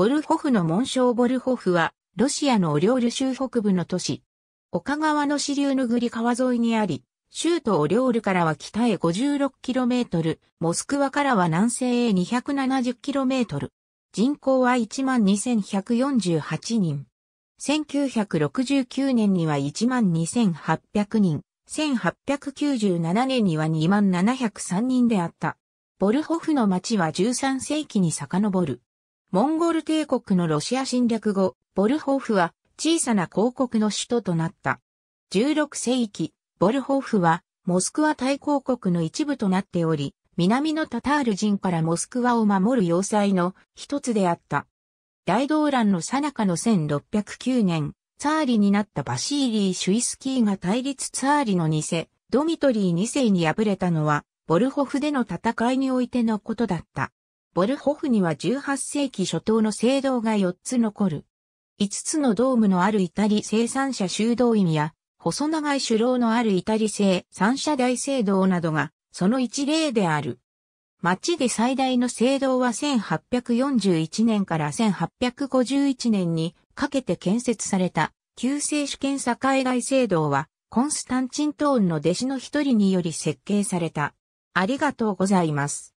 ボルホフの紋章ボルホフは、ロシアのオリョール州北部の都市。岡川の支流のぐり川沿いにあり、州都オリョールからは北へ 56km、モスクワからは南西へ 270km。人口は12,148人。1969年には12,800人、1897年には2703人であった。ボルホフの町は13世紀に遡る。モンゴル帝国のロシア侵略後、ボルホフは小さな公国の首都となった。16世紀、ボルホフはモスクワ大公国の一部となっており、南のタタール人からモスクワを守る要塞の一つであった。大動乱の最中の1609年、ツァーリになったバシーリー・シュイスキーが対立ツァーリの偽、ドミトリー2世に敗れたのは、ボルホフでの戦いにおいてのことだった。ボルホフには18世紀初頭の聖堂が4つ残る。5つのドームのあるイタリ生産者修道院や、細長い主楼のあるイタリ製三社大聖堂などが、その一例である。町で最大の聖堂は1841年から1851年にかけて建設された旧世主権境外聖堂はコンスタンチントーンの弟子の一人により設計された。ありがとうございます。